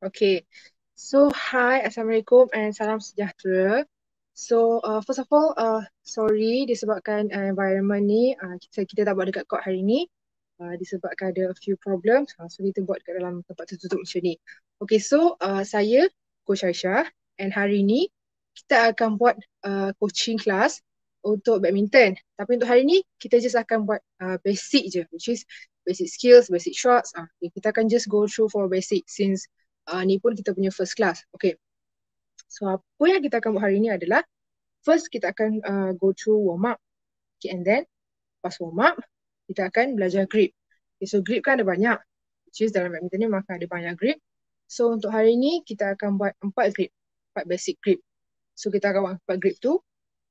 Okay. So, hi, Assalamualaikum and salam sejahtera. So, uh, first of all, uh, sorry disebabkan uh, environment ni, uh, kita, kita tak buat dekat court hari ni. Uh, disebabkan ada a few problems. Uh, so, kita buat dekat dalam tempat tertutup macam ni. Okay, so uh, saya Coach Aisyah and hari ni kita akan buat uh, coaching class untuk badminton. Tapi untuk hari ni, kita just akan buat uh, basic je, which is basic skills, basic shots. Uh, kita akan just go through for basic since uh, ni pun kita punya first class. Okay. So apa yang kita akan buat hari ni adalah first kita akan uh, go through warm up. Okay, and then pas warm up kita akan belajar grip. Okay, so grip kan ada banyak. Which is dalam badminton ni maka ada banyak grip. So untuk hari ni kita akan buat empat grip. Empat basic grip. So kita akan buat empat grip tu.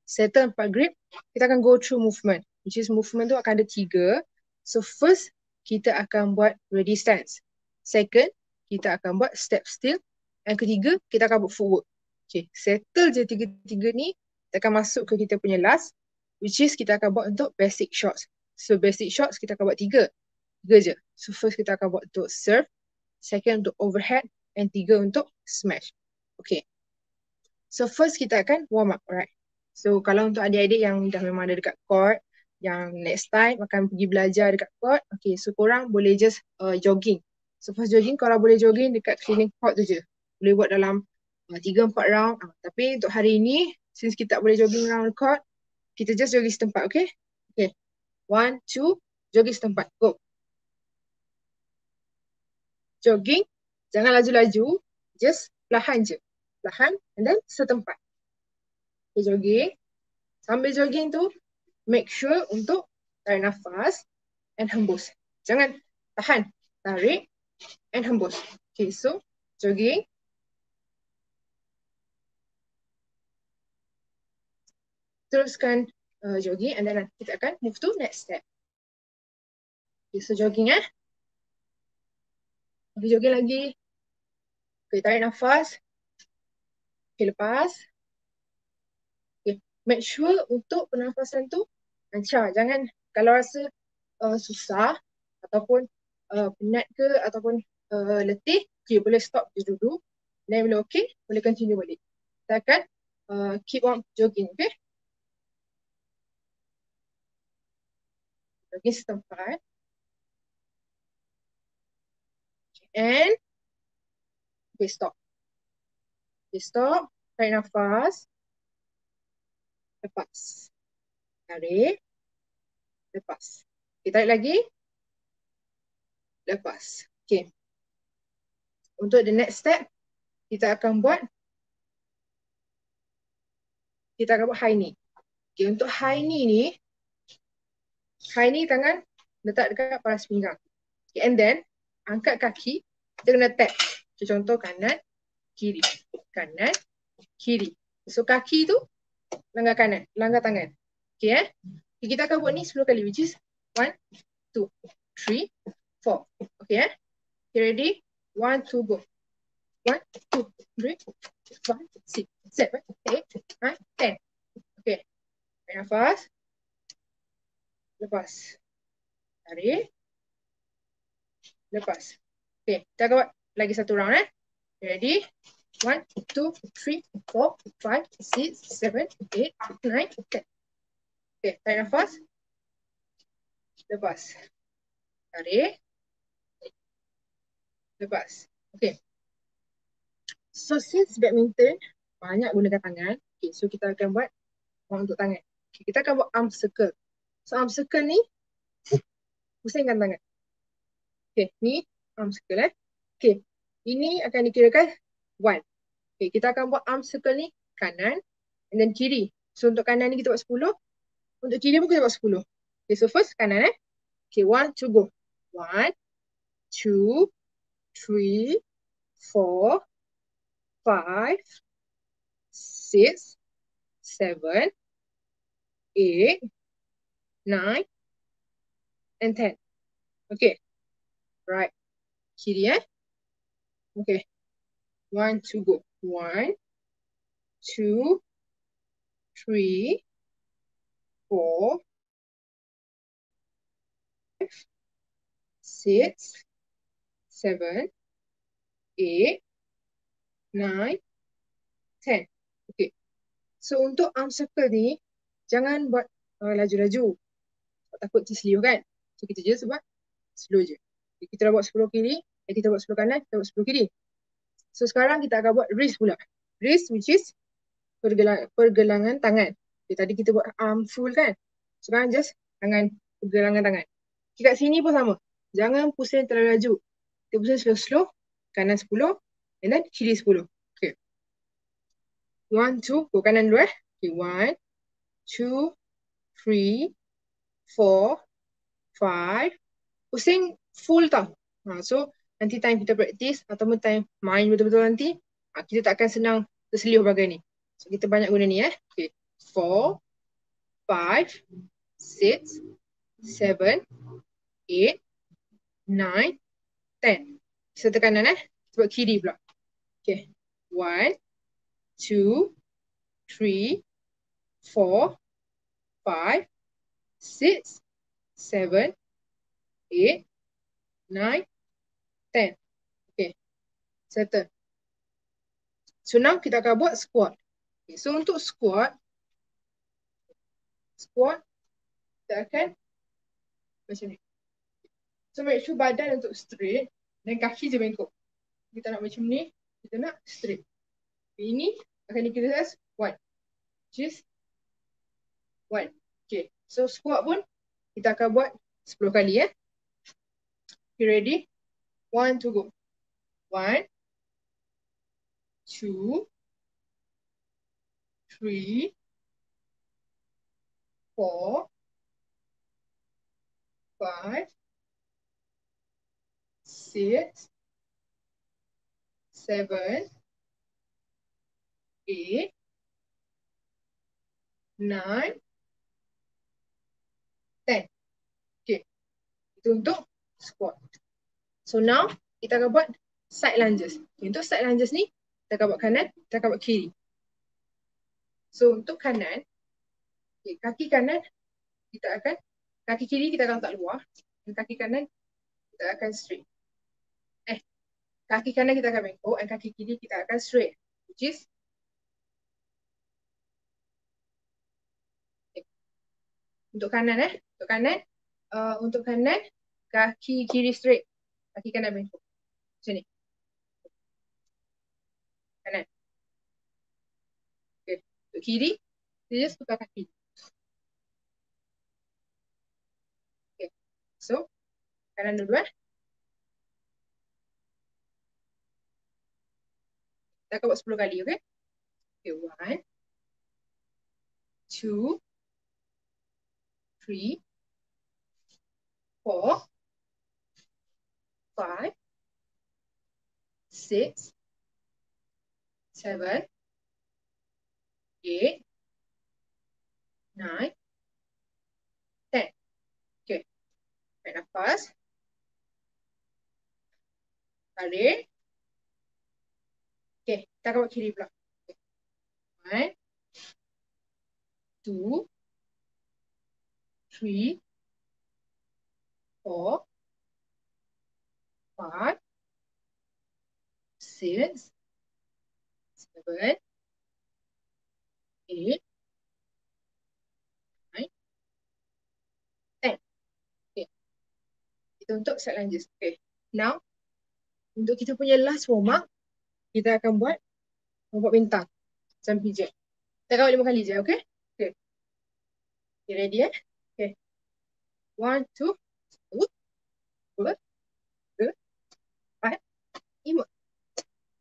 Settle empat grip. Kita akan go through movement. Which is movement tu akan ada tiga. So first kita akan buat ready stance. Second, kita akan buat step still. Yang ketiga, kita akan buat footwork. Okay, settle je tiga-tiga ni, kita akan masuk ke kita punya last, which is kita akan buat untuk basic shots. So basic shots kita akan buat tiga. Tiga je. So first kita akan buat untuk serve, second untuk overhead, and tiga untuk smash. Okay. So first kita akan warm up, alright. So kalau untuk adik-adik yang dah memang ada dekat court, yang next time akan pergi belajar dekat court, okay, so korang boleh just uh, jogging. First jogging kalau boleh jogging dekat cleaning court tu je. Boleh buat dalam uh, 3-4 round. Uh, tapi untuk hari ni, since kita tak boleh jogging around court, kita just jogging setempat, okay? Okay. One, two, jogging setempat. Go. Jogging. Jangan laju-laju. Just perlahan je. Perlahan and then setempat. Okay, jogging. Sambil jogging tu, make sure untuk tarik nafas and hembus. Jangan tahan. Tarik and hembus. Okay, so jogging. Teruskan uh, jogging and then kita akan move to next step. Okay, so jogging eh. Okay, jogging lagi. Okay, tarik nafas. Okay, lepas. Okay, make sure untuk pernafasan tu lancar. Jangan kalau rasa uh, susah ataupun uh, penat ke ataupun uh, letih, okay, boleh stop je dulu. Dan bila okay, boleh continue balik. Kita akan uh, keep on jogging, okay? Jogging setempat. And okay, stop. Okay, stop. Tarik nafas. Lepas. Tarik. Lepas. Okay, tarik lagi lepas. Okay. Untuk the next step, kita akan buat kita akan buat high knee. Okay, untuk high knee ni, high knee tangan letak dekat paras pinggang. Okay, and then, angkat kaki, kita kena tap. Okay, contoh kanan, kiri. Kanan, kiri. So, kaki tu langgar kanan, langgar tangan. Okay, eh? Okay, kita akan buat ni 10 kali, which is 1, 2, 3, four. Okay, eh? You ready? One, two, go. One, two, three, five, six, seven, eight, nine, ten. Okay. Tarik nafas. Lepas. Tarik. Lepas. Okay, kita akan buat lagi satu round eh. Ready? One, two, three, four, five, six, seven, eight, nine, ten. Okay, tarik nafas. Lepas. Tarik. Lepas. Okay. So since badminton banyak gunakan tangan. Okay, so kita akan buat untuk tangan. Okay, kita akan buat arm circle. So arm circle ni pusingkan tangan. Okay, ni arm circle eh. Okay, ini akan dikirakan one. Okay, kita akan buat arm circle ni kanan and then kiri. So untuk kanan ni kita buat sepuluh. Untuk kiri pun kita buat sepuluh. Okay, so first kanan eh. Okay, one, two, go. One, two, three, four, five, six, seven, eight, nine, and ten. Okay. Right. Kiri eh. Okay. One, two, go. One, two, three, four, five, six, seven, eight, nine, ten. Okay. So untuk arm circle ni, jangan buat uh, laju-laju. Takut terselio kan. So kita just buat slow je. Okay, kita dah buat 10 kiri, eh, kita buat 10 kanan, kita buat 10 kiri. So sekarang kita akan buat wrist pula. Wrist which is pergelang pergelangan tangan. Okay, tadi kita buat arm full kan. Sekarang just tangan, pergelangan tangan. Okay, kat sini pun sama. Jangan pusing terlalu laju. Kita pusing slow-slow. Kanan 10 and then kiri 10. Okay. One, two. Go kanan dulu eh. Okay, one, two, three, four, five. Pusing full tau. Ha, so nanti time kita practice ataupun time main betul-betul nanti, ha, kita tak akan senang terselih bagai ni. So kita banyak guna ni eh. Okay. Four, five, six, seven, eight, nine, ten. Serta kanan eh. Sebab kiri pula. Okay. One, two, three, four, five, six, seven, eight, nine, ten. Okay. Settle. So now kita akan buat squat. Okay. So untuk squat, squat, kita akan macam ni. So make sure badan untuk straight dan kaki je bengkok. Kita nak macam ni, kita nak straight. Ini akan dikira as one. Which is one. Okay. So squat pun kita akan buat 10 kali eh. You ready? One to go. One. Two. Three. Four. Five. Six. Seven. Eight. Nine. Ten. Okay. Itu untuk squat. So now kita akan buat side lunges. Untuk side lunges ni kita akan buat kanan, kita akan buat kiri. So untuk kanan, okay, kaki kanan kita akan, kaki kiri kita akan letak luar. Dan kaki kanan kita akan straight. Kaki kanan kita akan bengkok dan kaki kiri kita akan straight. Which is Untuk kanan eh. Untuk kanan. Uh, untuk kanan kaki kiri straight. Kaki kanan bengkok. Macam ni. Kanan. Okay. Untuk kiri, kita just tukar kaki. Okay. So, kanan dulu eh. Kita akan buat 10 kali, okay? Okay, one. Two. Three. Four five, six, seven, eight, nine, ten. Okay. Tarik nafas. Tarik. Okay. Kita akan buat kiri pula. One, two, three, four, five, six, seven, eight, nine, ten. Okay. Itu untuk set lunges. Okay. Now, untuk kita punya last warm up, kita akan buat robot bintang. Macam pijat. Kita buat lima kali je, okay? Okay. Okay, ready eh? Okay. One, two, two, two, lima.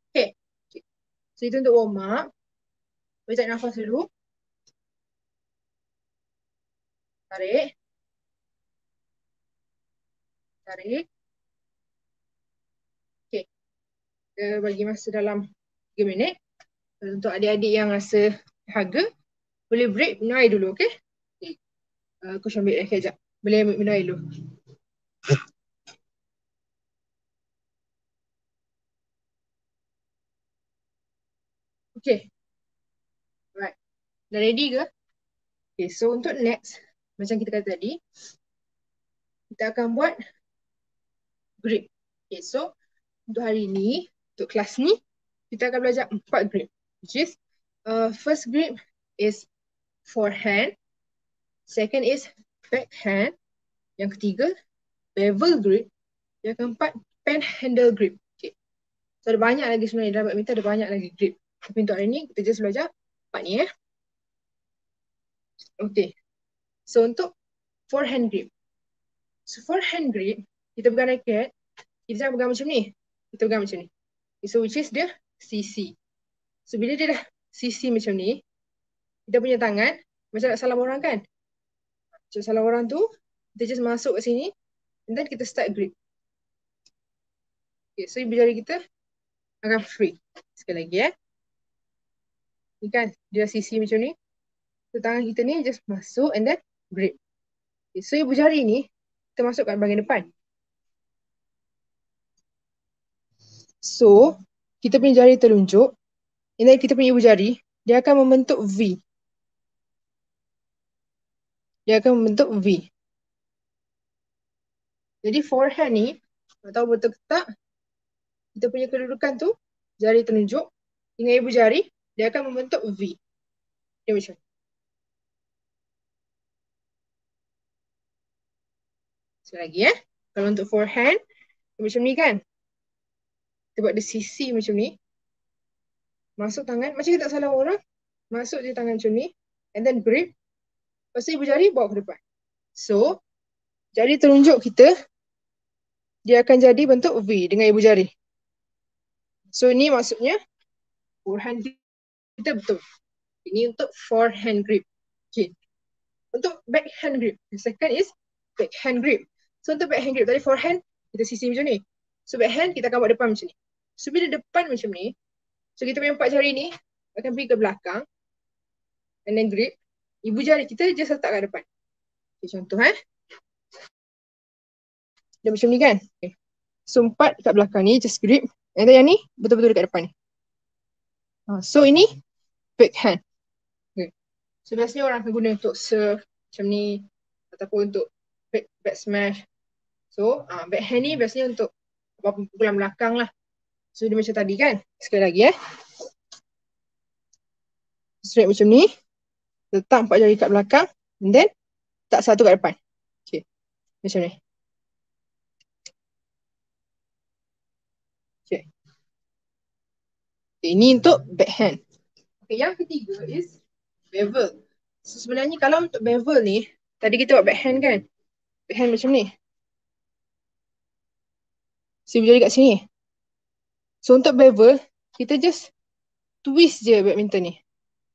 Okay. okay. So itu untuk warm up. Boleh tarik nafas dulu. Tarik. Tarik. Okay. Kita bagi masa dalam 3 minit. Untuk adik-adik yang rasa harga, boleh break minum air dulu, okay. Uh, aku ambil air kejap. Boleh ambil minum air dulu. Okay. Alright. Dah ready ke? Okay, so untuk next, macam kita kata tadi, kita akan buat grip. Okay, so untuk hari ni, untuk kelas ni, kita akan belajar empat grip. Which is, uh, first grip is forehand. Second is backhand. Yang ketiga, bevel grip. Yang keempat, pen handle grip. Okay. So ada banyak lagi sebenarnya dalam badminton ada banyak lagi grip. Tapi untuk hari ni kita just belajar empat ni eh. Okay. So untuk forehand grip. So forehand grip, kita pegang raket, kita pegang macam ni. Kita pegang macam ni. So which is dia CC. So bila dia dah CC macam ni, kita punya tangan macam nak salam orang kan? Macam salam orang tu, kita just masuk ke sini and then kita start grip. Okay, so ibu jari kita akan free. Sekali lagi eh. Ni kan, dia CC macam ni. So tangan kita ni just masuk and then grip. Okay, so ibu jari ni, kita masuk kat bahagian depan. So, kita punya jari telunjuk, and then kita punya ibu jari, dia akan membentuk V. Dia akan membentuk V. Jadi forehand ni, tak tahu betul ke tak, kita punya kedudukan tu, jari telunjuk dengan ibu jari, dia akan membentuk V. Dia macam ni. Sekali lagi eh. Kalau untuk forehand, macam ni kan. Buat dia sisi macam ni. Masuk tangan, macam kita tak salah orang. Masuk je tangan macam ni. And then grip. Lepas tu ibu jari bawa ke depan. So, jari telunjuk kita dia akan jadi bentuk V dengan ibu jari. So ini maksudnya forehand kita betul. Ini untuk forehand grip. Okay. Untuk backhand grip. The second is backhand grip. So untuk backhand grip tadi forehand kita sisi macam ni. So backhand kita akan buat depan macam ni. So bila depan macam ni, so kita punya empat jari ni akan pergi ke belakang. And then grip. Ibu jari kita just letak kat depan. Okay, contoh eh. Dia macam ni kan? Okay. So empat kat belakang ni just grip. And then yang ni betul-betul dekat depan ni. Uh, so ini backhand. Okay. So biasanya orang akan guna untuk serve macam ni. Ataupun untuk back, back smash. So uh, backhand ni biasanya untuk apa pukulan belakang lah. So dia macam tadi kan? Sekali lagi eh. Straight macam ni. Letak empat jari kat belakang. And then tak satu kat depan. Okay. Macam ni. Okay, ini untuk backhand. Okay, yang ketiga is bevel. So, sebenarnya kalau untuk bevel ni, tadi kita buat backhand kan? Backhand macam ni. So, jadi kat sini. So, untuk bevel, kita just twist je badminton ni.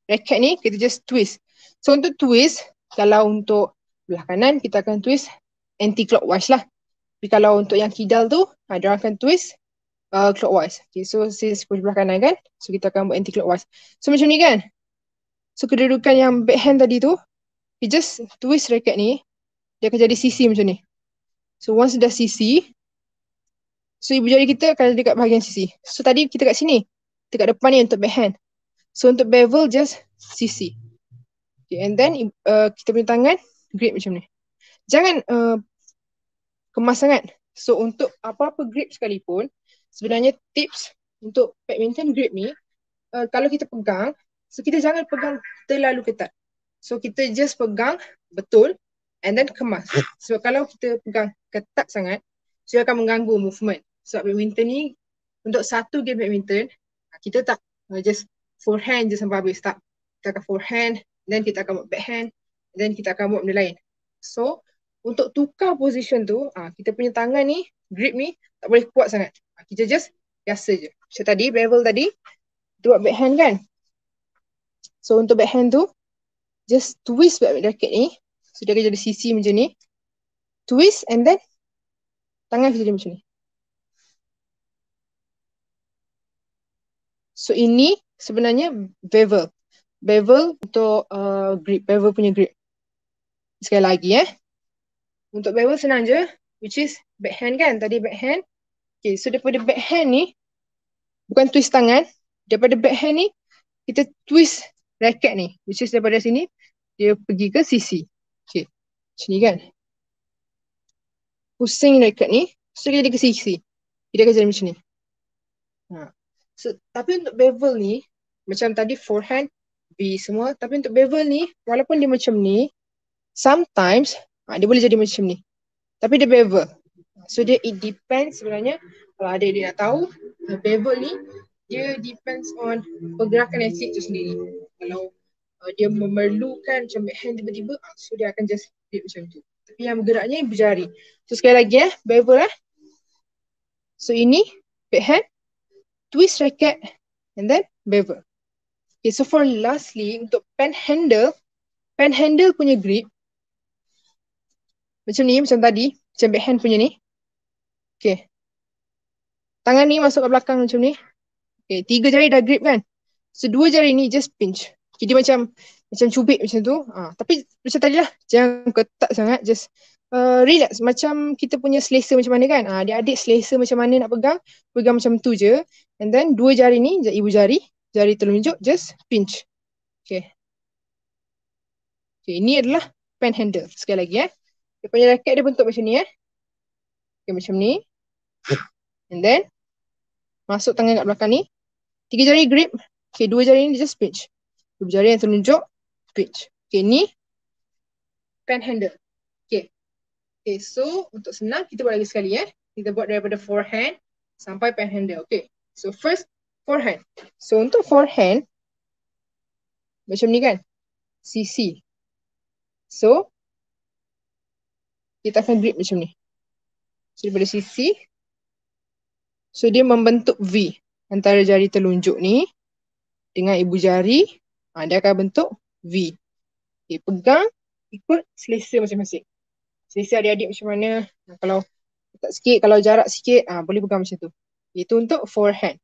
Racket ni, kita just twist. So, untuk twist, kalau untuk belah kanan, kita akan twist anti-clockwise lah. Tapi kalau untuk yang kidal tu, ada orang akan twist uh, clockwise. Okay, so since push belah kanan kan, so kita akan buat anti-clockwise. So macam ni kan. So kedudukan yang backhand tadi tu, we just twist racket ni, dia akan jadi CC macam ni. So once dah CC, so ibu jari kita akan dekat bahagian CC. So tadi kita kat sini, kita kat depan ni untuk backhand. So untuk bevel just CC. Okay, and then uh, kita punya tangan grip macam ni. Jangan uh, kemas sangat. So untuk apa-apa grip sekalipun, sebenarnya tips untuk badminton grip ni uh, kalau kita pegang so kita jangan pegang terlalu ketat so kita just pegang betul and then kemas so kalau kita pegang ketat sangat so akan mengganggu movement sebab so, badminton ni untuk satu game badminton kita tak uh, just forehand je sampai habis tak kita akan forehand then kita akan buat backhand then kita akan buat benda lain so untuk tukar position tu uh, kita punya tangan ni grip ni tak boleh kuat sangat kita just biasa je. Macam tadi, bevel tadi, tu buat backhand kan? So untuk backhand tu, just twist back racket ni. So dia akan jadi sisi macam ni. Twist and then tangan kita jadi macam ni. So ini sebenarnya bevel. Bevel untuk uh, grip, bevel punya grip. Sekali lagi eh. Untuk bevel senang je, which is backhand kan? Tadi backhand, Okay, so daripada backhand ni, bukan twist tangan, daripada backhand ni, kita twist racket ni, which is daripada sini, dia pergi ke sisi. Okay, macam ni kan. Pusing racket ni, so dia ke sisi. Dia akan jadi macam ni. Ha. So, tapi untuk bevel ni, macam tadi forehand, V semua. Tapi untuk bevel ni, walaupun dia macam ni, sometimes ha, dia boleh jadi macam ni. Tapi dia bevel. So dia it depends sebenarnya kalau ada dia nak tahu bevel ni dia depends on pergerakan asid tu sendiri. Kalau uh, dia memerlukan macam backhand tiba-tiba, uh, so dia akan just grip macam tu. Tapi yang bergeraknya berjari. So sekali lagi eh, bevel eh. So ini backhand, twist racket and then bevel. Okay, so for lastly untuk pen handle, pen handle punya grip macam ni, macam tadi, macam backhand punya ni. Okay. Tangan ni masuk ke belakang macam ni. Okay, tiga jari dah grip kan. So dua jari ni just pinch. Okay, dia macam macam cubit macam tu. Ha, tapi macam tadi lah, jangan ketat sangat. Just uh, relax. Macam kita punya selesa macam mana kan. Ha, dia adik selesa macam mana nak pegang. Pegang macam tu je. And then dua jari ni, ibu jari. Jari telunjuk, just pinch. Okay. Okay, ini adalah pen handle. Sekali lagi eh. Dia punya raket dia bentuk macam ni eh. Okay, macam ni. And then, masuk tangan kat belakang ni. Tiga jari grip. Okay, dua jari ni just pinch. Dua jari yang terunjuk, pinch. Okay, ni pen handle. Okay. Okay, so untuk senang, kita buat lagi sekali eh. Kita buat daripada forehand sampai pen handle. Okay, so first forehand. So untuk forehand, macam ni kan. CC. So, kita akan grip macam ni. So daripada CC, So dia membentuk V antara jari telunjuk ni dengan ibu jari. Ha, dia akan bentuk V. Okay, pegang ikut selesa masing-masing. Selesa adik-adik macam mana. Ha, kalau tak sikit, kalau jarak sikit, ha, boleh pegang macam tu. Itu untuk forehand.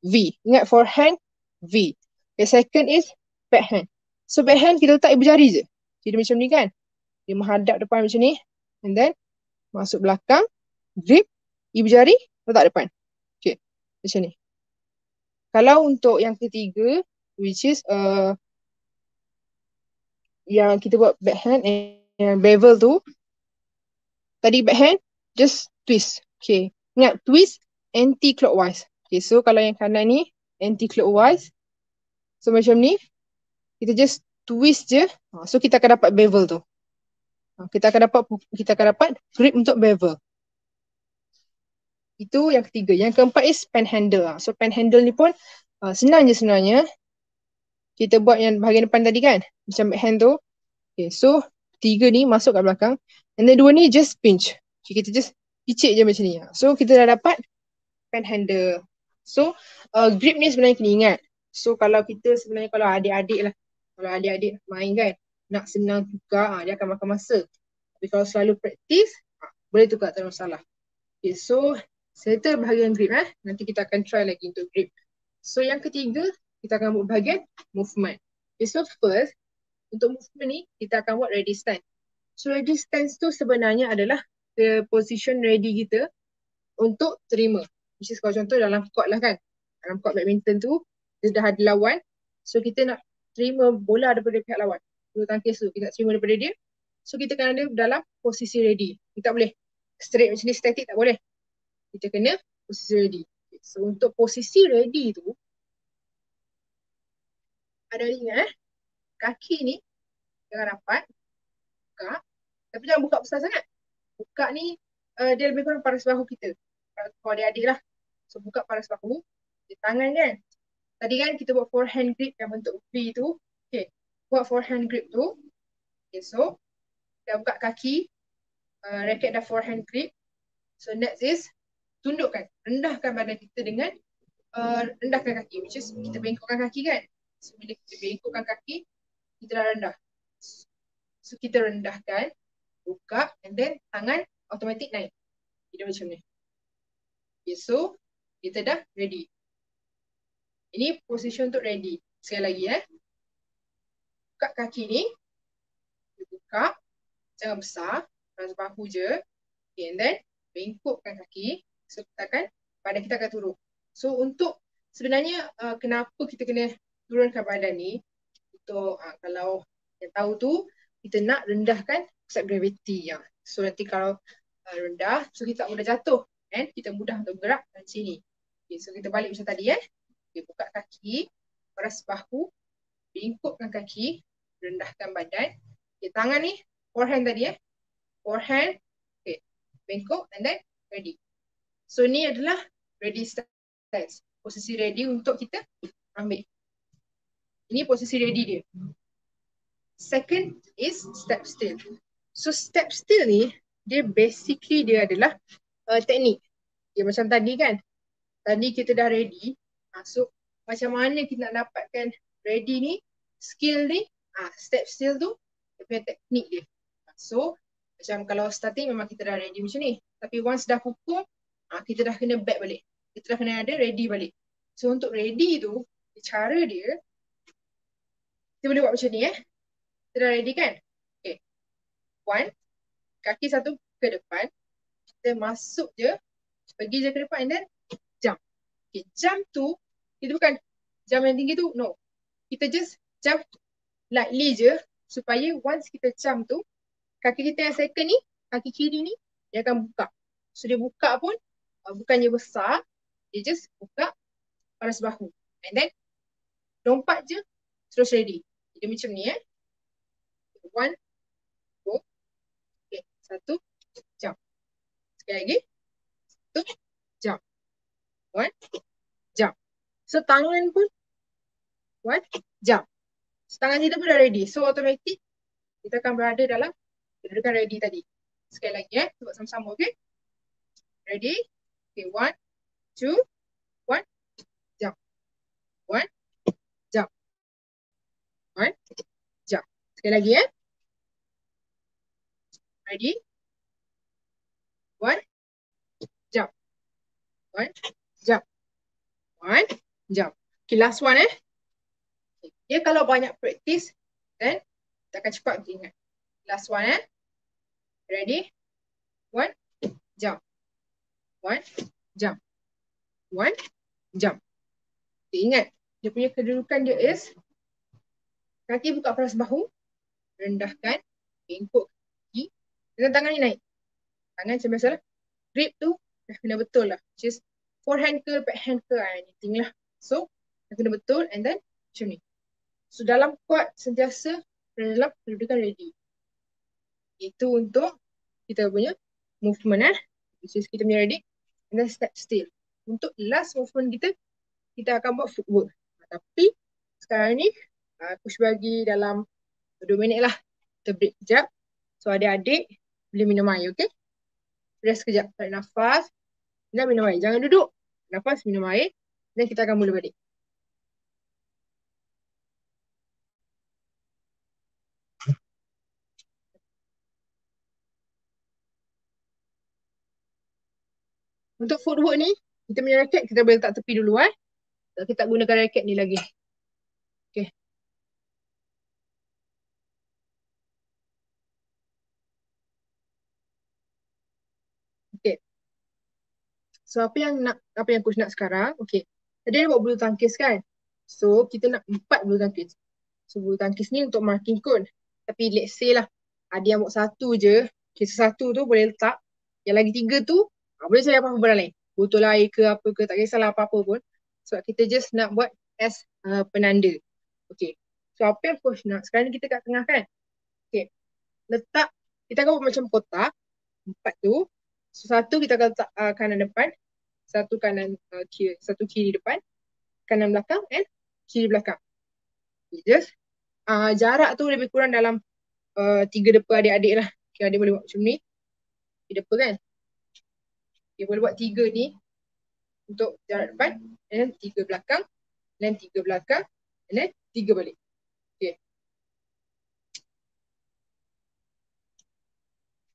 V. Ingat forehand, V. The second is backhand. So backhand kita letak ibu jari je. Jadi macam ni kan. Dia menghadap depan macam ni. And then masuk belakang, grip, ibu jari, letak depan. Okay, macam ni. Kalau untuk yang ketiga, which is uh, yang kita buat backhand and bevel tu, tadi backhand, just twist. Okay, ingat twist anti-clockwise. Okay, so kalau yang kanan ni, anti-clockwise. So macam ni, kita just twist je. Ha, so kita akan dapat bevel tu. Ha, kita akan dapat kita akan dapat grip untuk bevel. Itu yang ketiga. Yang keempat is pen handle. So pen handle ni pun uh, senang je sebenarnya. Kita buat yang bahagian depan tadi kan. Macam backhand tu. Okay, so tiga ni masuk kat belakang. And then dua ni just pinch. Okay, kita just picit je macam ni. So kita dah dapat pen handle. So uh, grip ni sebenarnya kena ingat. So kalau kita sebenarnya kalau adik-adik lah. Kalau adik-adik main kan. Nak senang tukar, ha, dia akan makan masa. Tapi kalau selalu praktis, ha, boleh tukar tak ada masalah. Okay, so Settle bahagian grip eh. Nanti kita akan try lagi untuk grip. So yang ketiga, kita akan buat bahagian movement. Okay, so first, untuk movement ni, kita akan buat ready stand. So ready stance tu sebenarnya adalah the position ready kita untuk terima. Which is kalau contoh dalam court lah kan. Dalam court badminton tu, dia dah ada lawan. So kita nak terima bola daripada pihak lawan. Bulu tangkis tu, kita nak terima daripada dia. So kita kena ada dalam posisi ready. Kita tak boleh straight macam ni static tak boleh kita kena posisi ready. So untuk posisi ready tu ada ingat eh kaki ni jangan rapat buka tapi jangan buka besar sangat. Buka ni uh, dia lebih kurang paras bahu kita. Kalau dia adik lah. So buka paras bahu. Di tangan kan. Tadi kan kita buat forehand grip yang bentuk V tu. Okay. Buat forehand grip tu. Okay so. Dah buka kaki. Uh, racket dah forehand grip. So next is tundukkan, rendahkan badan kita dengan uh, rendahkan kaki. Which is kita bengkokkan kaki kan. So bila kita bengkokkan kaki, kita dah rendah. So kita rendahkan, buka and then tangan automatic naik. Kita macam ni. Okay, so kita dah ready. Ini position untuk ready. Sekali lagi eh. Buka kaki ni. Buka. Jangan besar. Rasa bahu je. Okay, and then bengkokkan kaki sertakan badan kita akan turun. So untuk sebenarnya uh, kenapa kita kena turunkan badan ni untuk uh, kalau yang tahu tu kita nak rendahkan pusat graviti ya. So nanti kalau uh, rendah so kita tak mudah jatuh and kita mudah untuk bergerak dari sini. Okay, so kita balik macam tadi eh. Okay, buka kaki, peras bahu, bingkupkan kaki, rendahkan badan. Okay, tangan ni, forehand tadi eh. Forehand, okay, bengkok and then ready. So ni adalah ready stance. Posisi ready untuk kita ambil. Ini posisi ready dia. Second is step still. So step still ni, dia basically dia adalah uh, teknik. Ya macam tadi kan, tadi kita dah ready. Ha, so macam mana kita nak dapatkan ready ni, skill ni, ha, step still tu, dia punya teknik dia. So macam kalau starting memang kita dah ready macam ni. Tapi once dah pukul, ha, kita dah kena back balik. Kita dah kena ada ready balik. So untuk ready tu, cara dia, kita boleh buat macam ni eh. Kita dah ready kan? Okay. One, kaki satu ke depan. Kita masuk je, pergi je ke depan and then Okay, jump tu, kita bukan jump yang tinggi tu, no. Kita just jump lightly je supaya once kita jump tu, kaki kita yang second ni, kaki kiri ni, dia akan buka. So dia buka pun, uh, bukannya besar, dia just buka paras bahu. And then, lompat je, terus ready. Dia macam ni eh. One, two, okay, satu, jump. Sekali lagi, satu, jump. One, jump. So tangan pun, one, jump. So tangan kita pun dah ready. So automatic, kita akan berada dalam kedudukan ready tadi. Sekali lagi eh, buat sama-sama, okay? Ready? Okay, one, two, one, jump. One, jump. One, jump. Sekali lagi eh. Ready? One, jump. One, jump. One, jump. Okay, last one eh. Dia kalau banyak practice, then kita akan cepat ingat. Last one eh. Ready? One, jump. One, jump. One, jump. Okay, ingat, dia punya kedudukan dia is kaki buka peras bahu, rendahkan, bengkok kaki, dengan tangan ni naik. Tangan biasa lah. Grip tu dah kena betul lah. Which is forehand ke, backhand ke, ah, anything lah. So, dah kena betul and then macam ni. So, dalam kuat sentiasa dalam kedudukan ready. Itu untuk kita punya movement eh. Which is kita punya ready. And then step still. Untuk last movement kita, kita akan buat footwork. Tapi sekarang ni, ah, push bagi dalam 2 minit lah. Kita break kejap. So adik-adik boleh minum air, okay? Rest kejap, tarik nafas. Dan minum air. Jangan duduk. Nafas, minum air. Dan kita akan mula balik. Untuk footwork ni, kita punya raket kita boleh letak tepi dulu eh. Kita tak gunakan raket ni lagi. Okay. So apa yang nak apa yang coach nak sekarang? Okay. Tadi dia buat bulu tangkis kan? So kita nak empat bulu tangkis. So bulu tangkis ni untuk marking code. Tapi let's say lah. Ada yang buat satu je. Okay, so satu tu boleh letak. Yang lagi tiga tu Ha, boleh cari apa-apa barang lain. Botol air ke apa ke, tak kisahlah apa-apa pun. Sebab kita just nak buat as uh, penanda. Okay. So apa yang coach nak? Sekarang ni kita kat tengah kan? Okay. Letak, kita akan buat macam kotak. Empat tu. So satu kita akan letak uh, kanan depan. Satu kanan uh, kiri, satu kiri depan. Kanan belakang and kiri belakang. Just uh, jarak tu lebih kurang dalam uh, tiga depa adik-adik lah. Okay, adik boleh buat macam ni. Tiga depa kan? Dia boleh buat tiga ni untuk jarak depan dan tiga belakang dan tiga belakang dan tiga balik. Okay.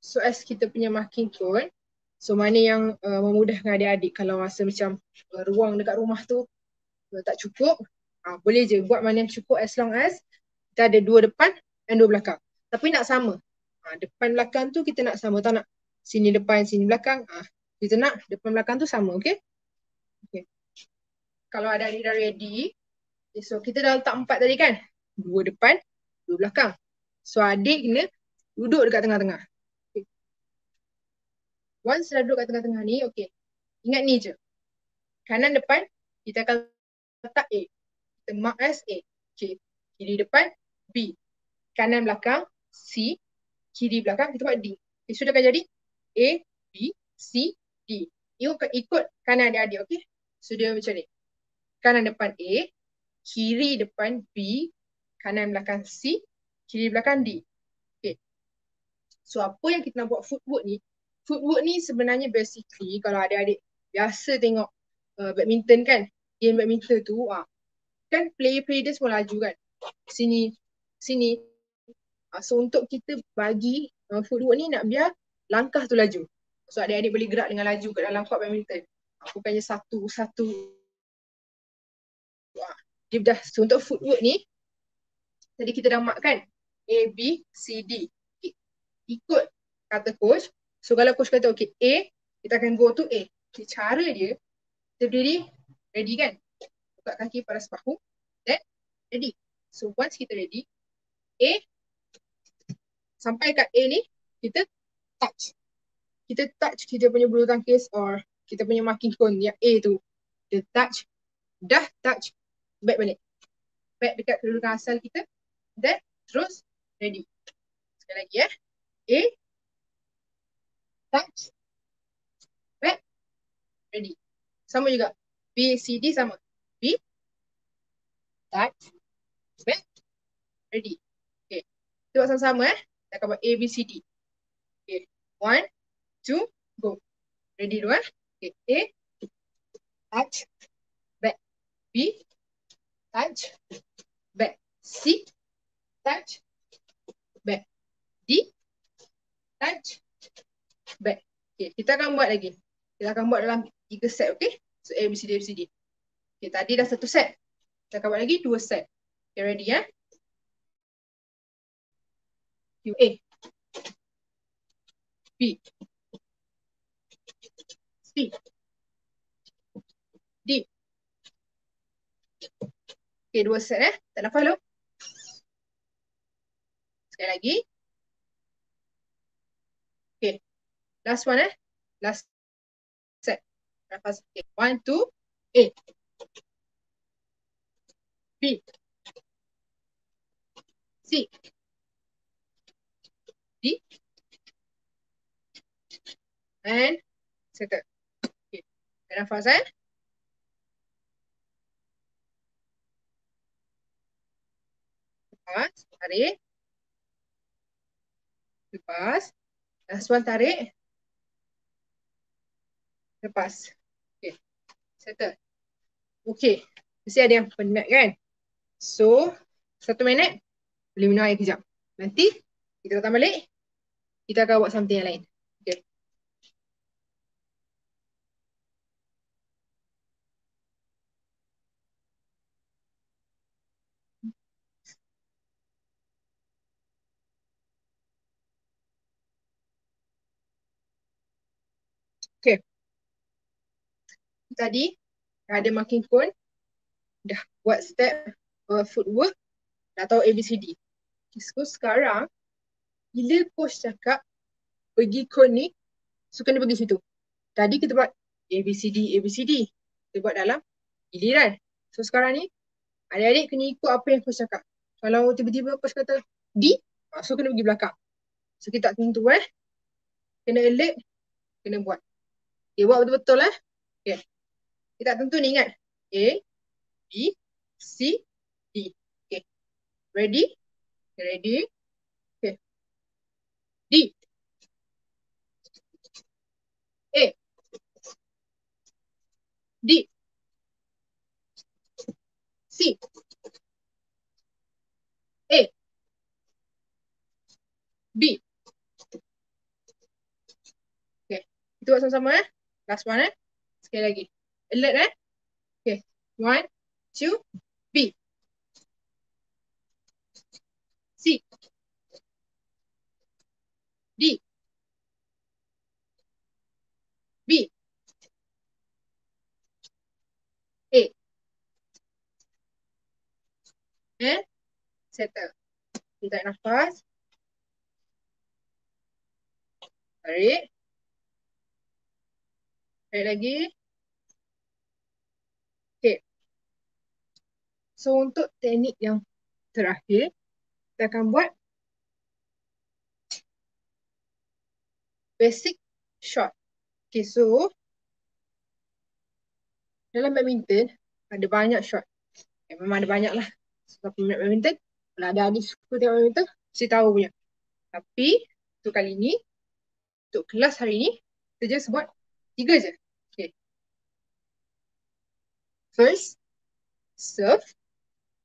So as kita punya marking code, so mana yang uh, memudahkan adik-adik kalau rasa macam uh, ruang dekat rumah tu uh, tak cukup, uh, boleh je buat mana yang cukup as long as kita ada dua depan dan dua belakang. Tapi nak sama. Uh, depan belakang tu kita nak sama. Tak nak sini depan, sini belakang. Uh, kita nak depan belakang tu sama, okay? Okay. Kalau ada adik dah ready, okay, so kita dah letak empat tadi kan? Dua depan, dua belakang. So adik kena duduk dekat tengah-tengah. Once dah duduk kat tengah-tengah ni, okay. Ingat ni je. kanan depan kita akan letak A. Kita mark as A. Okay. Kiri depan B. Kanan belakang C. Kiri belakang kita buat D. Okay, sudah akan jadi A, B, C, D. Ikut, ikut kanan adik-adik. Okay. Sudah macam ni. Kanan depan A. Kiri depan B. Kanan belakang C. Kiri belakang D. Okay. So apa yang kita nak buat footwork ni. Footwork ni sebenarnya basically kalau adik-adik biasa tengok uh, badminton kan. Game badminton tu uh, kan player-player dia semua laju kan. Sini, sini. Uh, so untuk kita bagi uh, footwork ni nak biar langkah tu laju. So adik-adik boleh gerak dengan laju kat dalam court badminton. Uh, bukannya satu, satu. Uh, dia dah, so untuk footwork ni, tadi kita dah mark kan. A, B, C, D. Ikut kata coach. So kalau coach kata okay A, kita akan go to A. Okay, cara dia, kita berdiri, ready kan? Buka kaki pada sepahu. Then, ready. So, once kita ready, A, sampai kat A ni, kita touch. Kita touch kita punya bulu tangkis or kita punya marking cone yang A tu. Kita touch, dah touch, back balik. Back dekat kedudukan asal kita. Then, terus ready. Sekali lagi ya. A, touch, ready. Sama juga. B, C, D sama. B, touch, back, ready. Okay. Kita buat sama-sama eh. Kita akan buat A, B, C, D. Okay. One, two, go. Ready dulu eh. Okay. A, touch, back. B, touch, back. C, touch, back. D, touch, back. Okay. Kita akan buat lagi. Kita akan buat dalam tiga set, okay? So A, B, C, D, A, B, C, D. Okay, tadi dah satu set. Kita akan buat lagi dua set. Okay, ready ya? Q, A. B. C. D. Okay, dua set eh. Tak nak follow? Sekali lagi. Okay. Last one eh. Last Nafas. Okay. One, two, A. B. C. D. And settle. Okay. Nafas eh. Lepas, tarik. Lepas. Last one tarik. Lepas. Settle. Okay. Mesti ada yang penat kan? So, satu minit, boleh minum air kejap. Nanti, kita datang balik, kita akan buat something yang lain. Tadi ada marking cone dah buat step uh, footwork dah tahu ABCD so sekarang bila coach cakap pergi cone ni so kena pergi situ. Tadi kita buat ABCD ABCD kita buat dalam giliran. So sekarang ni adik-adik kena ikut apa yang coach cakap. Kalau tiba-tiba coach kata D ah, so kena pergi belakang. So kita tak tentu eh. Kena alert kena buat. Okay, buat betul-betul eh. Okay. Kita tentu ni ingat. A, B, C, D. Okay. Ready? Ready? Okay. D. A. D. C. A. B. Okay. Kita buat sama-sama eh. Last one eh. Sekali lagi. Alert eh? Okay. One, two, B. C. D. B. A. And settle. Kita nafas. Tarik. Tarik lagi. So untuk teknik yang terakhir, kita akan buat basic shot. Okay, so dalam badminton ada banyak shot. Eh, memang ada banyak lah. Sebab peminat badminton, kalau ada adik suka tengok badminton, mesti tahu punya. Tapi untuk kali ni, untuk kelas hari ni, kita just buat tiga je. Okay. First, serve.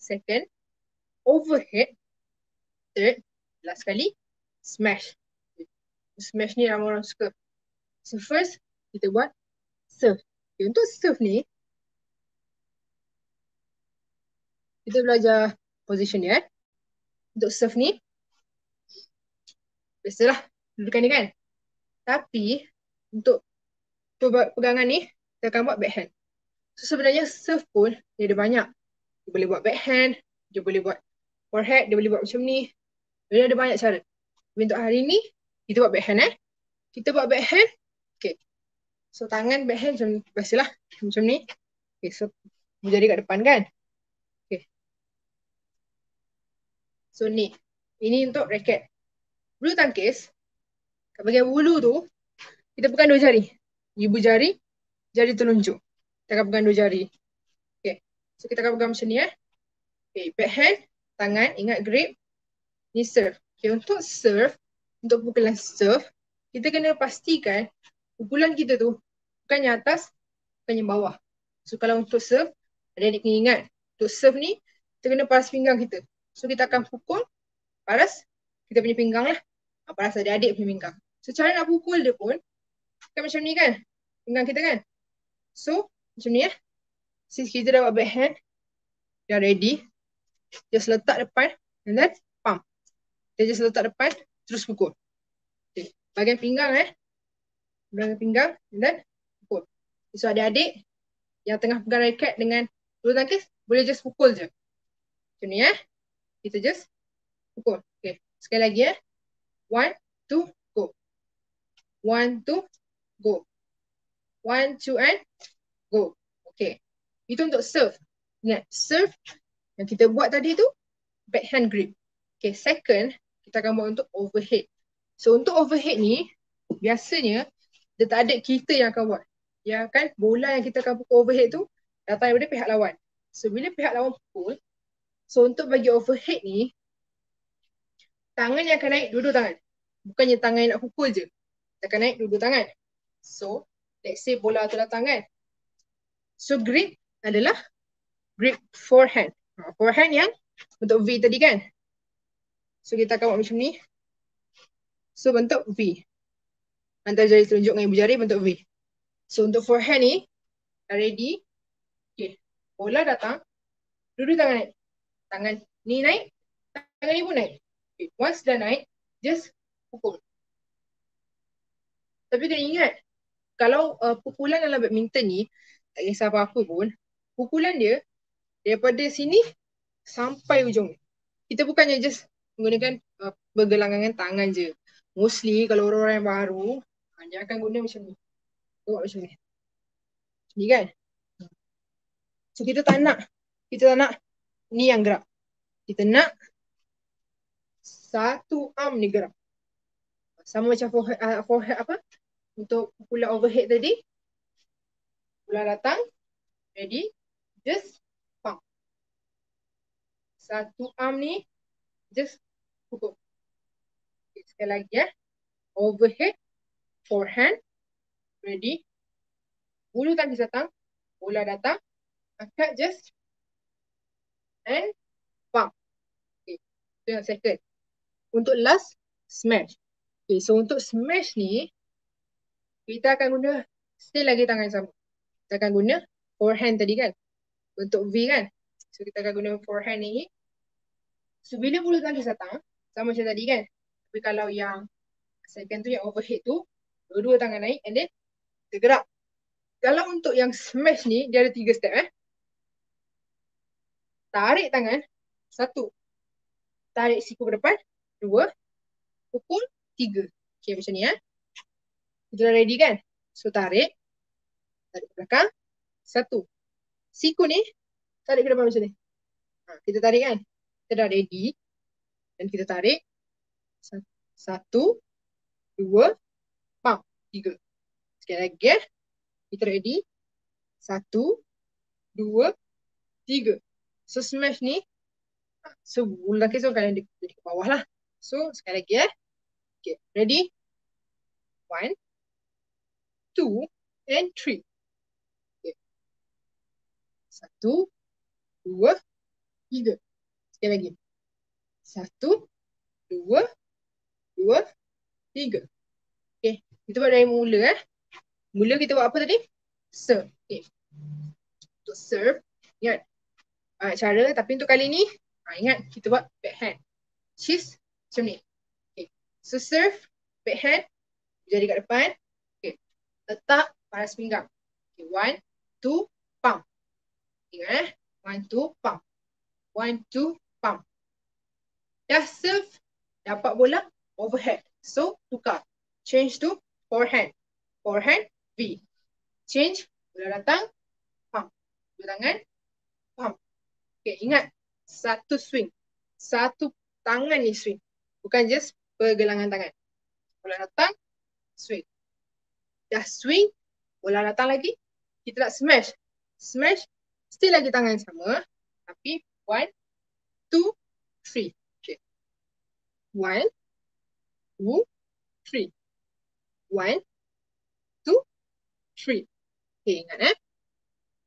Second, overhead. Third, last kali, smash. Smash ni ramai orang suka. So first, kita buat serve. Okay, untuk serve ni, kita belajar position dia. Eh. Untuk serve ni, biasalah dudukan ni kan. Tapi, untuk pegangan ni, kita akan buat backhand. So sebenarnya serve pun, dia ada banyak. Dia boleh buat backhand, dia boleh buat forehead, dia boleh buat macam ni. Dia ada banyak cara. Tapi untuk hari ni, kita buat backhand eh. Kita buat backhand. Okay. So tangan backhand macam biasalah. Macam ni. Okay. So jadi kat depan kan. Okay. So ni. Ini untuk raket. Bulu tangkis. Kat bagian bulu tu. Kita pegang dua jari. Ibu jari. Jari telunjuk. Kita akan pegang dua jari. So kita akan pegang macam ni eh. Okay. Backhand. Tangan. Ingat grip. Ni serve. Okay. Untuk serve untuk pukulan serve, kita kena pastikan pukulan kita tu bukannya atas, bukannya bawah. So kalau untuk serve, adik-adik kena ingat, untuk serve ni, kita kena paras pinggang kita. So kita akan pukul, paras kita punya pinggang lah. Ah, paras adik-adik punya pinggang. So cara nak pukul dia pun, kan macam ni kan, pinggang kita kan. So macam ni ya. Since kita dah buat backhand, dah ready, just letak depan, and then pump. Dia just letak depan, terus pukul. Okay. Bahagian pinggang eh. Bahagian pinggang dan pukul. So adik-adik yang tengah pegang raket dengan bulu tangkis boleh just pukul je. Macam ni eh. Kita just pukul. Okay. Sekali lagi eh. One, two, go. One, two, go. One, two and go. Okay. Itu untuk serve. Ingat, serve yang kita buat tadi tu backhand grip. Okay, second, kita akan buat untuk overhead. So untuk overhead ni, biasanya dia tak ada kita yang akan buat. Ya kan, bola yang kita akan pukul overhead tu datang daripada pihak lawan. So bila pihak lawan pukul, so untuk bagi overhead ni, tangan yang akan naik dua-dua tangan. Bukannya tangan yang nak pukul je. Kita akan naik dua-dua tangan. So, let's say bola tu datang kan. So grip adalah grip forehand. Ha, forehand yang untuk V tadi kan. So kita akan buat macam ni. So bentuk V. Antara jari telunjuk dengan ibu jari bentuk V. So untuk forehand ni, dah ready. Okay. Bola datang. Duduk tangan naik. Tangan ni naik. Tangan ni pun naik. Okay. Once dah naik, just pukul. Tapi kena ingat, kalau uh, pukulan dalam badminton ni, tak kisah apa-apa pun, pukulan dia daripada sini sampai ujung. Kita bukannya just menggunakan uh, bergelangan tangan je. Mostly kalau orang-orang yang baru, uh, dia akan guna macam ni. Tengok macam ni. Ni kan? So kita tak nak, kita tak nak ni yang gerak. Kita nak satu arm ni gerak. Sama macam forehead, uh, forehead apa? Untuk pukulan overhead tadi. Pukulan datang. Ready. Just pump. Satu arm ni just pukul. Okay, sekali lagi ya. Overhead, forehand, ready. Bulu tangkis datang, bola datang, angkat just and pump. Okay, itu yang second. Untuk last, smash. Okay, so untuk smash ni, kita akan guna still lagi tangan sama. Kita akan guna forehand tadi kan. Untuk V kan. So kita akan guna forehand ni. So bila bulu tangkis datang, sama macam tadi kan. Tapi kalau yang second tu yang overhead tu, dua-dua tangan naik and then kita gerak. Kalau untuk yang smash ni, dia ada tiga step eh. Tarik tangan, satu. Tarik siku ke depan, dua. Pukul, tiga. Okay macam ni eh. Kita dah ready kan? So tarik. Tarik ke belakang. Satu. Siku ni, tarik ke depan macam ni. Ha, kita tarik kan? Kita dah ready. Dan kita tarik. Satu, dua, pam, tiga. Sekali lagi eh. Kita ready. Satu, dua, tiga. So smash ni. Ha, so bulan kes so kalian di, di bawah lah. So sekali lagi eh. Okay, ready? One, two, and three. Satu, dua, tiga. Sekali lagi. Satu, dua, dua, tiga. Okay, kita buat dari mula eh. Mula kita buat apa tadi? Serve. Okay. Untuk serve, ingat. Uh, cara, tapi untuk kali ni, uh, ingat kita buat backhand. Cheese, macam ni. Okay. So serve, backhand, jadi kat depan. Okay. Letak paras pinggang. Okay. One, two, pump. Ingat eh. One, two, pump. One, two, pump. Dah serve, dapat bola, overhead. So, tukar. Change to forehand. Forehand, V. Change, bola datang, pump. Dua tangan, pump. Okay, ingat. Satu swing. Satu tangan ni swing. Bukan just pergelangan tangan. Bola datang, swing. Dah swing, bola datang lagi. Kita nak smash. Smash, still lagi tangan sama. Tapi, one, two, three. Okay. One, two, three. One, two, three. Okay, ingat eh.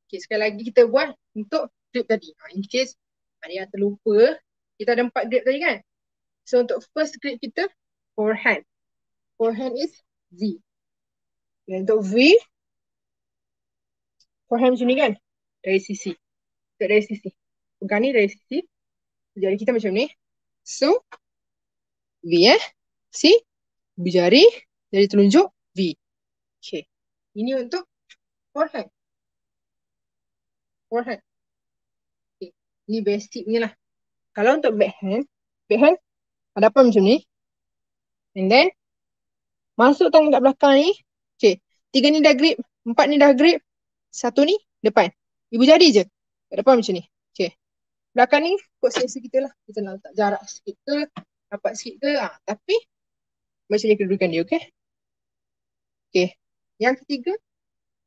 Okay, sekali lagi kita buat untuk grip tadi. In case ada yang terlupa, kita ada empat grip tadi kan? So, untuk first grip kita, forehand. Forehand is Z. Dan untuk V, forehand macam ni kan? Dari sisi. Dari sisi. Pegang ni dari sisi. Jari kita macam ni. So, V eh. Berjari, jari telunjuk, V. Okay. Ini untuk forehand. Forehand. Okay. Ini basic ni lah. Kalau untuk backhand, backhand ada apa macam ni. And then, masuk tangan kat belakang ni. Okay. Tiga ni dah grip, empat ni dah grip. Satu ni depan. Ibu jari je. Kat depan macam ni. Okay. Belakang ni, kot selesa kita lah. Kita nak letak jarak sikit ke, rapat sikit ke. Ha. Tapi, macam ni kedudukan dia, okay? Okay. Yang ketiga,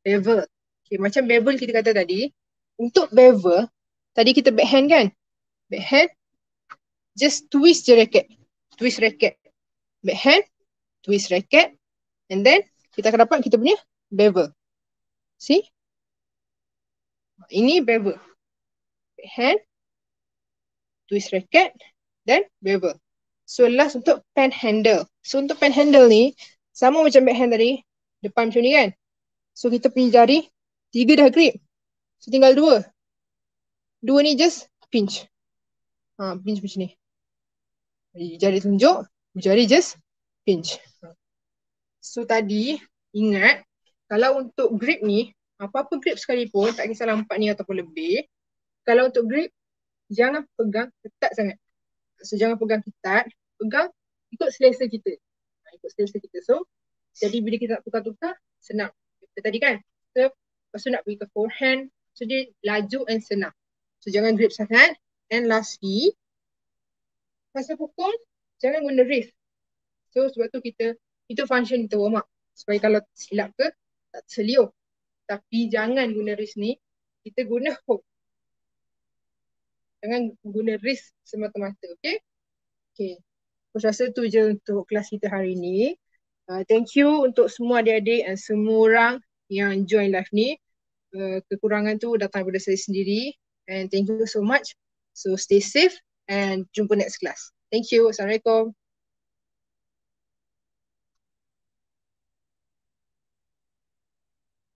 bevel. Okay, macam bevel kita kata tadi. Untuk bevel, tadi kita backhand kan? Backhand, just twist je racket. Twist racket. Backhand, twist racket. And then, kita akan dapat kita punya bevel. See? Ini bevel. Backhand, twist racket, dan bevel. So last untuk pen handle. So untuk pen handle ni, sama macam backhand tadi, depan macam ni kan. So kita punya jari, tiga dah grip. So tinggal dua. Dua ni just pinch. Ha, pinch macam ni. Jari tunjuk, jari just pinch. So tadi, ingat, kalau untuk grip ni, apa-apa grip sekalipun, tak kisahlah empat ni ataupun lebih, kalau untuk grip, jangan pegang ketat sangat. So jangan pegang ketat, pegang ikut selesa kita. Ha, ikut selesa kita. So, jadi bila kita nak tukar-tukar, senang. Kita tadi kan, so, lepas tu nak pergi ke forehand, so dia laju and senang. So jangan grip sangat. And lastly, masa pukul, jangan guna wrist. So sebab tu kita, itu function kita warm up. Supaya kalau silap ke, tak terliur. Tapi jangan guna wrist ni, kita guna hook. Jangan guna wrist semata-mata, okay? Okay. Aku rasa tu je untuk kelas kita hari ni. Uh, thank you untuk semua adik-adik dan semua orang yang join live ni. Uh, kekurangan tu datang daripada saya sendiri. And thank you so much. So stay safe and jumpa next class. Thank you. Assalamualaikum.